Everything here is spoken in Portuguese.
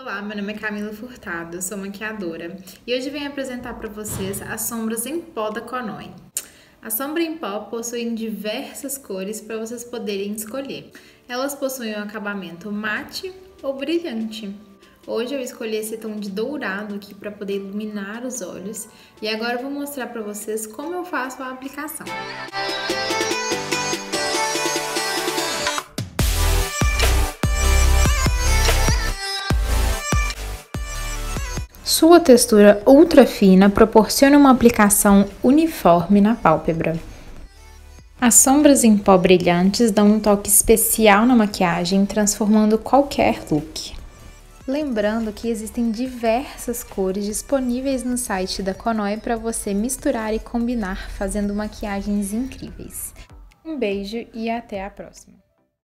Olá, meu nome é Camila Furtado, sou maquiadora e hoje venho apresentar para vocês as sombras em pó da Conoi. A sombra em pó possuem diversas cores para vocês poderem escolher. Elas possuem um acabamento mate ou brilhante. Hoje eu escolhi esse tom de dourado aqui para poder iluminar os olhos e agora eu vou mostrar para vocês como eu faço a aplicação. Sua textura ultra fina proporciona uma aplicação uniforme na pálpebra. As sombras em pó brilhantes dão um toque especial na maquiagem, transformando qualquer look. Lembrando que existem diversas cores disponíveis no site da Conoi para você misturar e combinar fazendo maquiagens incríveis. Um beijo e até a próxima!